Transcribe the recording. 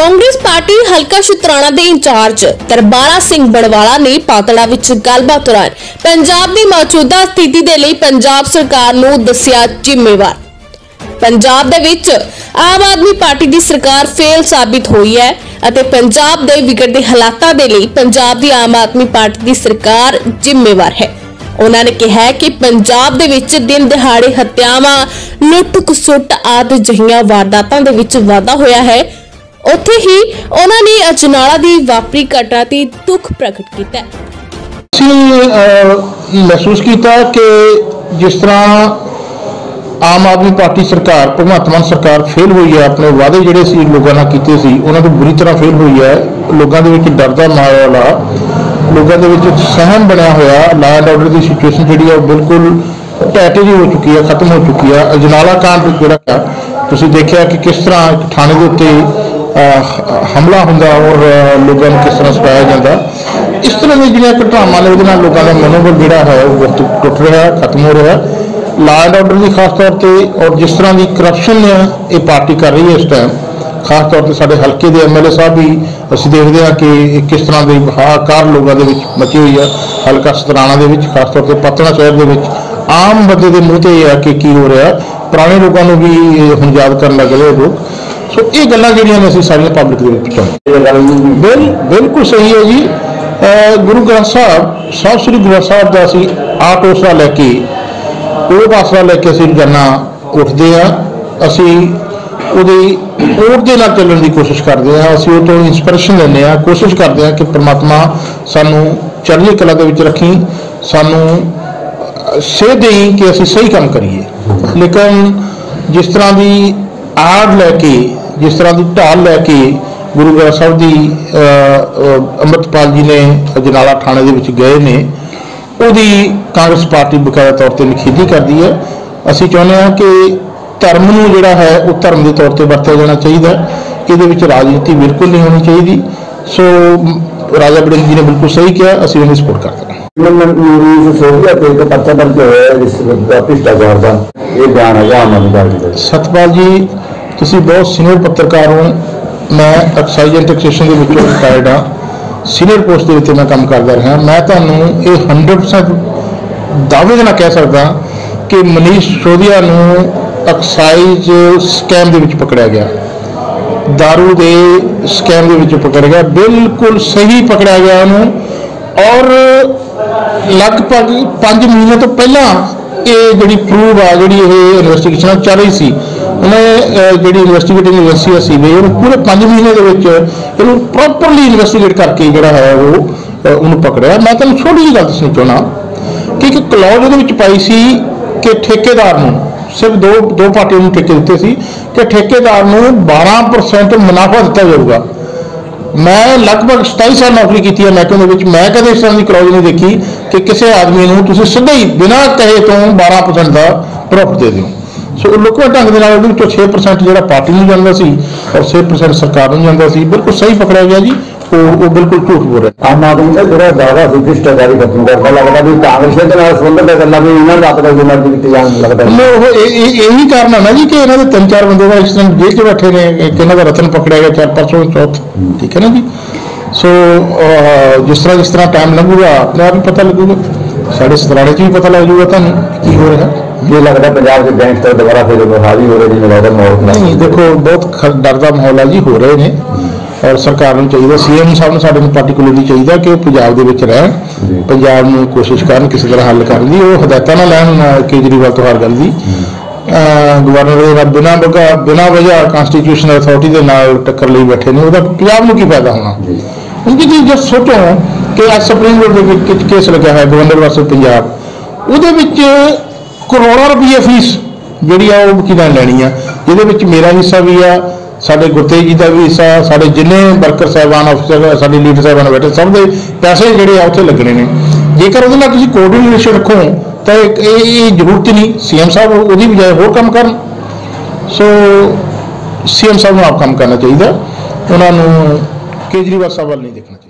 Congress party ਹਲਕਾ ਸ਼ੁਤਰਾਣਾ ਦੇ incharge Darbara Singh ਬੜਵਾਲਾ ਨੇ ਪਾਤੜਾ ਵਿੱਚ ਗੱਲਬਾਤ ਦੌਰਾਨ ਪੰਜਾਬ ਦੀ ਮੌਜੂਦਾ ਸਥਿਤੀ ਦੇ ਲਈ ਪੰਜਾਬ ਸਰਕਾਰ ਨੂੰ ਦੱਸਿਆ ਜ਼ਿੰਮੇਵਾਰ। ਪੰਜਾਬ ਦੇ ਵਿੱਚ ਆਮ ਆਦਮੀ ਪਾਰਟੀ ਦੀ ਸਰਕਾਰ ਫੇਲ ਸਾਬਿਤ ਹੋਈ ਹੈ ਅਤੇ ਪੰਜਾਬ ਦੇ ਵਿਗੜਦੇ ਹਾਲਾਤਾਂ ਦੇ ਲਈ ਪੰਜਾਬ ਦੀ ਆਮ ਆਦਮੀ ਪਾਰਟੀ ਦੀ ਸਰਕਾਰ ਜ਼ਿੰਮੇਵਾਰ ਹੈ। ਉਹਨਾਂ ਨੇ ਕਿਹਾ ਕਿ ਪੰਜਾਬ ਦੇ ਵਿੱਚ ਦਿਨ ਦਿਹਾੜੇ ਹੱਤਿਆਵਾਂ ਲੁੱਟ ਖਸੁੱਟ ਆਦਿ ਜਿਹੀਆਂ ਵਾਰਦਾਤਾਂ ਦੇ ਵਿੱਚ ਵਾਧਾ ਹੋਇਆ ਹੈ। ਉੱਥੇ ਹੀ ਉਹਨਾਂ ਨੇ ਅਜਨਾਲਾ ਦੀ ਵਾਪਰੀ ਘਟਨਾ ਤੇ ਦੁੱਖ ਪ੍ਰਗਟ ਕੀਤਾ। ਹੈ ਅਸੀਂ ਅਹ, ਮਹਿਸੂਸ ਕੀਤਾ ਕਿ ਜਿਸ ਤਰ੍ਹਾਂ ਆਮ ਆਦਮੀ ਪਾਰਟੀ ਸਰਕਾਰ ਭਗਵੰਤ ਮਾਨ ਸਰਕਾਰ ਫੇਲ ਹੋਈ ਹੈ ਆਪਣੇ ਵਾਅਦੇ ਜਿਹੜੇ ਸੀ ਲੋਕਾਂ ਨਾਲ ਕੀਤੇ ਸੀ ਉਹਨਾਂ ਤੋਂ ਬੁਰੀ ਤਰ੍ਹਾਂ ਫੇਲ ਹੋਈ ਹੈ। ਲੋਕਾਂ ਦੇ ਵਿੱਚ ਡਰ ਦਾ ਮਾਹੌਲ ਆ ਲੋਕਾਂ ਦੇ ਵਿੱਚ ਸਹਿਮ ਬਣਿਆ ਹੋਇਆ ਲਾਅ ਐਂਡ ਆਰਡਰ ਦੀ ਸਿਚੁਏਸ਼ਨ ਜਿਹੜੀ ਆ ਉਹ ਬਿਲਕੁਲ ਟੈਟੇਜ ਹੋ ਚੁੱਕੀ ਹੈ ਖਤਮ ਹੋ ਚੁੱਕੀ ਹੈ। ਅਜਨਾਲਾ ਕਾਂਡ ਜਿਹੜਾ ਆ ਤੁਸੀਂ ਦੇਖਿਆ ਕਿ ਕਿਸ ਤਰ੍ਹਾਂ ਇੱਕ ਥਾਣੇ ਦੇ ਉੱਤੇ ਹਮਲਾ ਹੁੰਦਾ ਔਰ ਲੋਕਾਂ ਨੂੰ ਕਿਸ ਤਰ੍ਹਾਂ ਸਤਾਇਆ ਜਾਂਦਾ। ਇਸ ਤਰ੍ਹਾਂ ਦੀਆਂ ਜਿਹੜੀਆਂ ਘਟਨਾਵਾਂ ਨੇ, ਉਹਦੇ ਨਾਲ ਲੋਕਾਂ ਦਾ ਮਨੋਬਲ ਜਿਹੜਾ ਹੈ, ਉਹ ਬਹੁਤ ਟੁੱਟ ਰਿਹਾ ਖਤਮ ਹੋ ਰਿਹਾ ਹੈ। ਲਾਅ ਐਂਡ ਆਰਡਰ ਦੀ ਖਾਸ ਤੌਰ ਤੇ, ਔਰ ਜਿਸ ਤਰ੍ਹਾਂ ਦੀ ਕਰਪਸ਼ਨ ਇਹ ਪਾਰਟੀ ਕਰ ਰਹੀ ਹੈ ਇਸ ਟਾਈਮ ਖਾਸ ਤੌਰ ਤੇ ਸਾਡੇ ਹਲਕੇ ਦੇ ਐਮਐਲਏ ਸਾਹਿਬ ਵੀ, ਅਸੀਂ ਦੇਖਦੇ ਹਾਂ ਕਿ ਇਹ ਕਿਸ ਤਰ੍ਹਾਂ ਦੇ ਹਾਕਾਰ ਲੋਕਾਂ ਦੇ ਵਿੱਚ ਮਚੀ ਹੋਈ ਹੈ। ਹਲਕਾ ਸਤਰਾਣਾ ਦੇ ਵਿੱਚ, ਖਾਸ ਤੌਰ ਤੇ ਪਤਨਾ ਸ਼ਹਿਰ ਦੇ ਵਿੱਚ। ਆਮ ਬੰਦੇ ਦੇ ਮੂੰਹ ਤੇ ਇਹ ਆ ਕਿ ਕੀ ਹੋ ਰਿਹਾ ਪੁਰਾਣੇ ਲੋਕਾਂ ਨੂੰ ਵੀ ਹੁਣ ਯਾਦ ਕਰਨ ਲੱਗ ਰਹੇ ਲੋਕ। ਸੋ ਇਹ ਗੱਲਾਂ ਜਿਹੜੀਆਂ ਨੇ ਅਸੀਂ ਸਾਰੀਆਂ ਪਬਲਿਕ ਦੇ ਵਿੱਚ ਪਹੁੰਚਾਉਂਦੇ ਬਿਲ ਬਿਲਕੁਲ ਸਹੀ ਹੈ ਜੀ। ਗੁਰੂ ਗ੍ਰੰਥ ਸਾਹਿਬ ਸਾਹਿਬ ਸ੍ਰੀ ਗੁਰੂ ਸਾਹਿਬ ਦਾ ਅਸੀਂ ਆਟ ਉਸਰਾ ਲੈ ਕੇ ਉਹ ਆਸਰਾ ਲੈ ਕੇ ਅਸੀਂ ਰੋਜ਼ਾਨਾ ਉੱਠਦੇ ਆ ਅਸੀਂ ਉਹਦੀ ਓਟ ਦੇ ਨਾਲ ਚੱਲਣ ਦੀ ਕੋਸ਼ਿਸ਼ ਕਰਦੇ ਆ ਅਸੀਂ ਉਹ ਤੋਂ ਇਨਸਪੀਰੇਸ਼ਨ ਲੈਂਦੇ ਆ ਕੋਸ਼ਿਸ਼ ਕਰਦੇ ਆ ਕਿ ਪ੍ਰਮਾਤਮਾ ਸਾਨੂੰ ਚੜ੍ਹਦੀ ਕਲਾ ਦੇ ਵਿੱਚ ਰੱਖੀ ਸਾਨੂੰ ਸੇਧ ਦੇਈ ਕਿ ਅਸੀਂ ਸਹੀ ਕੰਮ ਕਰੀਏ। ਲੇਕਿਨ ਜਿਸ ਤਰ੍ਹਾਂ ਦੀ ਆੜ ਲੈ ਕੇ ਜਿਸ ਤਰ੍ਹਾਂ ਦੀ ਢਾਲ ਲੈ ਕੇ ਗੁਰੂ ਗ੍ਰੰਥ ਸਾਹਿਬ ਦੀ ਅੰਮ੍ਰਿਤਪਾਲ ਜੀ ਨੇ ਅਜਨਾਲਾ ਥਾਣੇ ਦੇ ਵਿੱਚ ਗਏ ਨੇ ਉਹਦੀ ਕਾਂਗਰਸ ਪਾਰਟੀ ਬਕਾਇਆ ਤੌਰ ਤੇ ਨਿਖੇਧੀ ਕਰਦੀ ਹੈ। ਅਸੀਂ ਚਾਹੁੰਦੇ ਹਾਂ ਕਿ ਧਰਮ ਨੂੰ ਜਿਹੜਾ ਹੈ ਉਹ ਧਰਮ ਦੇ ਤੌਰ ਤੇ ਵਰਤਿਆ ਜਾਣਾ ਚਾਹੀਦਾ। ਇਹਦੇ ਵਿੱਚ ਰਾਜਨੀਤੀ ਬਿਲਕੁਲ ਨਹੀਂ ਹੋਣੀ ਚਾਹੀਦੀ। ਸੋ ਰਾਜਾ ਬੜਿੰਗ ਜੀ ਨੇ ਬਿਲਕੁਲ ਸਹੀ ਕਿਹਾ ਅਸੀਂ ਉਹਨੂੰ ਸਪੋਰਟ ਕਰਦੇ ਹਾਂ ਸਤਪਾਲ ਜੀ ਤੁਸੀਂ ਬਹੁਤ ਸੀਨੀਅਰ ਪੱਤਰਕਾਰ ਹੋ। ਮੈਂ ਐਕਸਾਈਜ਼ ਐਂਡ ਟੈਕਸੇਸ਼ਨ ਦੇ ਵਿੱਚੋਂ ਰਿਟਾਇਰਡ ਹਾਂ। ਸੀਨੀਅਰ ਪੋਸਟ ਦੇ ਉੱਤੇ ਮੈਂ ਕੰਮ ਕਰਦਾ ਰਿਹਾ। ਮੈਂ ਤੁਹਾਨੂੰ ਇਹ 100% ਦਾਅਵੇ ਦੇ ਨਾਲ ਕਹਿ ਸਕਦਾ ਕਿ ਮਨੀਸ਼ ਸੋਧੀਆ ਨੂੰ ਐਕਸਾਈਜ਼ ਸਕੈਮ ਦੇ ਵਿੱਚ ਪਕੜਿਆ ਗਿਆ। दारू ਦੇ ਸਕੈਮ ਦੇ ਵਿੱਚ ਪਕੜਿਆ ਗਿਆ। ਬਿਲਕੁਲ ਸਹੀ ਪਕੜਿਆ ਗਿਆ ਉਹਨੂੰ। ਔਰ ਲਗਭਗ 5 ਮਹੀਨੇ ਤੋਂ ਪਹਿਲਾਂ ਇਹ ਜਿਹੜੀ ਪ੍ਰੂਵ ਆ, ਜਿਹੜੀ ਇਹ ਇਨਵੈਸਟੀਗੇਸ਼ਨ ਚੱਲ ਰਹੀ ਸੀ। ਉਹਨੇ ਜਿਹੜੀ ਇਨਵੈਸਟੀਗੇਟਿੰਗ ਏਜੰਸੀ ਸੀ ਵੀ ਉਹਨੂੰ ਪੂਰੇ 5 ਮਹੀਨੇ ਦੇ ਵਿੱਚ ਇਹਨੂੰ ਪ੍ਰੋਪਰਲੀ ਇਨਵੈਸਟੀਗੇਟ ਕਰਕੇ ਜਿਹੜਾ ਹੈ ਉਹ ਉਹਨੂੰ ਪਕੜਿਆ। ਮੈਂ ਤੁਹਾਨੂੰ ਛੋਟੀ ਜਿਹੀ ਗੱਲ ਦੱਸਣੀ ਚਾਹਣਾ ਕਿ ਇੱਕ ਕਲੌਜ਼ ਉਹਦੇ ਵਿੱਚ ਪਾਈ ਸੀ ਕਿ ਠੇਕੇਦਾਰ ਨੂੰ, ਸਿਰਫ ਦੋ ਦੋ ਪਾਰਟੀਆਂ ਨੂੰ ਠੇਕੇ ਦਿੱਤੇ ਸੀ ਕਿ ਠੇਕੇਦਾਰ ਨੂੰ 12% ਮੁਨਾਫਾ ਦਿੱਤਾ ਜਾਊਗਾ। ਮੈਂ ਲਗਭਗ 27 ਸਾਲ ਨੌਕਰੀ ਕੀਤੀ ਹੈ ਮਹਿਕਮੇ ਦੇ ਵਿੱਚ। ਮੈਂ ਕਦੇ ਇਸ ਤਰ੍ਹਾਂ ਦੀ ਕਲੌਜ਼ ਨਹੀਂ ਦੇਖੀ ਕਿ ਕਿਸੇ ਆਦਮੀ ਨੂੰ ਤੁਸੀਂ ਸਿੱਧਾ ਹੀ ਬਿਨਾਂ ਕਹੇ ਤੋਂ 12% ਦਾ ਪ੍ਰੋਫਿਟ ਦੇ ਦਿਓ। ਸੋ ਉਹ ਲੋਕਾਂ ਢੰਗ ਦੇ ਨਾਲ ਉਹਦੇ ਵਿੱਚੋਂ 6% ਜਿਹੜਾ ਪਾਰਟੀ ਨੂੰ ਜਾਂਦਾ ਸੀ ਔਰ 6% ਸਰਕਾਰ ਨੂੰ ਜਾਂਦਾ ਸੀ? ਬਿਲਕੁਲ ਸਹੀ ਪਕੜਿਆ ਗਿਆ ਜੀ। ਉਹ ਉਹ ਬਿਲਕੁਲ ਝੂਠ ਬੋਲ ਰਿਹਾ। ਆਮ ਆਦਮੀ ਦਾ ਜਿਹੜਾ ਦਾਵਾ ਸੀ ਭ੍ਰਿਸ਼ਟਾਚਾਰੀ ਖਤਮ ਕਰਦਾ ਲੱਗਦਾ ਵੀ ਕਾਂਗਰਸ ਦੇ ਨਾਲ ਸੰਬੰਧਿਤ ਗੱਲਾਂ ਵੀ ਇਹਨਾਂ ਦਾ ਆਪਣਾ ਜਿੰਨਾ ਕੀਤੀ ਜਾਣ ਲੱਗਦਾ ਮੈਂ ਉਹ ਇਹ- ਕਾਰਨ ਹੈ ਨਾ ਜੀ ਕਿ ਇਹਨਾਂ ਦੇ ਤਿੰਨ ਚਾਰ ਬੰਦੇ ਦਾ ਇਸ ਤਰ੍ਹਾਂ ਜੇਲ੍ਹ 'ਚ ਬੈਠੇ ਨੇ ਇੱਕ ਇਹਨਾਂ ਦਾ ਰਤਨ ਪਕੜਿਆ ਗਿਆ ਚਾਰ ਪਰਸੋਂ ਚੌਥ। ਠੀਕ ਹੈ ਨਾ ਜੀ? ਸੋ ਜਿਸ ਤਰ੍ਹਾਂ ਜਿਸ ਤਰ੍ਹਾਂ ਟਾਈਮ ਲੰਘੂਗਾ ਆਪਣੇ ਆਪ ਹੀ ਪਤਾ ਲੱਗੂਗਾ। ਸਾਡੇ ਸਤਰਾੜੇ 'ਚ ਵੀ ਪਤਾ ਲੱਗ ਜਾਊਗਾ ਤੁਹਾਨੂੰ ਕੀ ਹੋ ਰਿਹਾ। ਇਹ ਲੱਗਦਾ ਪੰਜਾਬ ਦੇ ਗੈਂਗਸਟਰ ਦੁਬਾਰਾ ਫਿਰ ਹਾਜ਼ਰ ਹੋ ਰਹੇ ਜਿਵੇਂ ਲੱਗਦਾ ਮੌਤ ਨਾਲ। ਨਹੀਂ ਦੇਖੋ ਬਹੁਤ ਖ- ਡਰ ਦਾ ਮਾਹੌਲ ਹੈ ਜੀ ਹੋ ਰਹੇ ਨੇ। ਔਰ ਸਰਕਾਰ ਨੂੰ ਚਾਹੀਦਾ ਸੀਐਮ ਸਾਹਿਬ ਨੂੰ ਸਾਡੇ ਨੂੰ ਪਾਰਟਿਕੂਲਰਲੀ ਚਾਹੀਦਾ ਕਿ ਉਹ ਪੰਜਾਬ ਦੇ ਵਿੱਚ ਰਹਿਣ ਜੀ। ਪੰਜਾਬ ਨੂੰ ਕੋਸ਼ਿਸ਼ ਕਰਨ ਕਿਸੇ ਤਰ੍ਹਾਂ ਹੱਲ ਕਰਨ ਦੀ ਉਹ ਹਦਾਇਤਾਂ ਨਾ ਲੈਣ ਅਹ, ਕੇਜਰੀਵਾਲ ਤੋਂ ਹਰ ਗੱਲ ਦੀ। ਅਹ, ਗਵਰਨਰ ਦੇ ਨਾਲ ਬਿਨਾਂ ਬਗਾ ਬਿਨਾਂ ਵਜ੍ਹਾ ਕਨਸਟੀਟਿਊਸ਼ਨਲ ਅਥਾਰਟੀ ਦੇ ਨਾਲ ਟੱਕਰ ਲਈ ਬੈਠੇ ਨੇ ਉਹਦਾ ਪੰਜਾਬ ਨੂੰ ਕੀ ਫਾਇਦਾ ਹੋਣਾ? ਜੀ। ਕਿਉਂਕਿ ਜੀ ਜੇ ਸੋਚੋ ਕਿ ਅੱਜ ਸੁਪਰੀਮ ਕੋਰਟ ਦੇ ਵਿੱਚ ਕੇਸ ਲੱਗਿਆ ਹੈ ਗਵਰਨਰ ਵਾਸਤੇ ਪੰਜਾਬ। ਉਹਦੇ ਵਿੱਚ ਕਰੋੜਾਂ ਰੁਪਏ ਫੀਸ ਜਿਹੜੀ ਆ ਉਹ ਵਕੀਲਾਂ ਲੈਣੀ ਆ। ਜਿਹਦੇ ਵਿੱਚ ਮੇਰਾ ਹਿੱਸਾ ਵੀ ਆ, ਸਾਡੇ ਗੁਰਤੇਜ ਜੀ ਦਾ ਵੀ ਹਿੱਸਾ, ਸਾਡੇ ਜਿੰਨੇ ਵਰਕਰ ਸਾਹਿਬਾਨ ਅਫਸਰ ਸਾਡੇ ਲੀਡਰ ਸਾਹਿਬਾਨ ਬੈਠੇ, ਸਭ ਦੇ ਪੈਸੇ ਜਿਹੜੇ ਆ ਉੱਥੇ ਲੱਗਣੇ ਨੇ। ਜੇਕਰ ਉਹਦੇ ਨਾਲ ਤੁਸੀਂ ਕੋਆਰਡੀਨੇਸ਼ਨ ਰੱਖੋ, ਤਾਂ ਇਹ ਇਹ ਜ਼ਰੂਰਤ ਹੀ ਨਹੀਂ। ਸੀਐਮ ਸਾਹਿਬ ਉਹਦੀ ਬਜਾਏ ਹੋਰ ਕੰਮ ਕਰਨ। ਸੋ ਸੀਐਮ ਸਾਹਿਬ ਨੂੰ ਆਪ ਕੰਮ ਕਰਨਾ ਚਾਹੀਦਾ। ਉਹਨਾਂ ਨੂੰ ਕੇਜਰੀਵਾਲ ਸਾਹਿਬ ਵੱਲ ਨਹੀਂ ਦੇਖਣਾ ਚਾਹੀਦਾ।